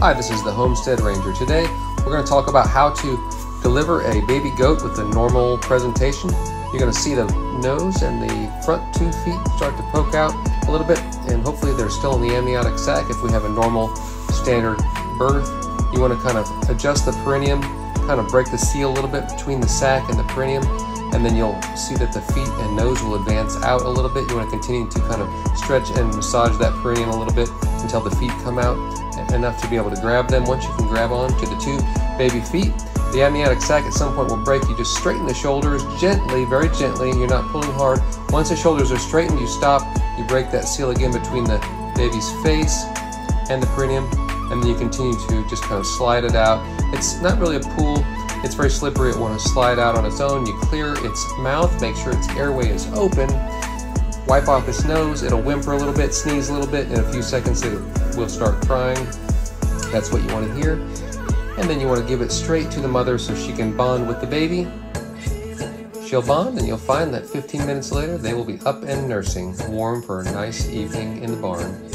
Hi, this is the Homestead Ranger. Today we're going to talk about how to deliver a baby goat with a normal presentation. You're going to see the nose and the front two feet start to poke out a little bit and hopefully they're still in the amniotic sac if we have a normal standard birth. You want to kind of adjust the perineum, kind of break the seal a little bit between the sac and the perineum and then you'll see that the feet and nose will advance out a little bit. You want to continue to kind of stretch and massage that perineum a little bit until the feet come out enough to be able to grab them. Once you can grab on to the two baby feet, the amniotic sac at some point will break. You just straighten the shoulders gently, very gently. You're not pulling hard. Once the shoulders are straightened, you stop. You break that seal again between the baby's face and the perineum, and then you continue to just kind of slide it out. It's not really a pool. It's very slippery. It want to slide out on its own. You clear its mouth, make sure its airway is open, wipe off its nose. It'll whimper a little bit, sneeze a little bit. In a few seconds, it will start crying. That's what you want to hear. And then you want to give it straight to the mother so she can bond with the baby. She'll bond, and you'll find that 15 minutes later, they will be up and nursing, warm for a nice evening in the barn.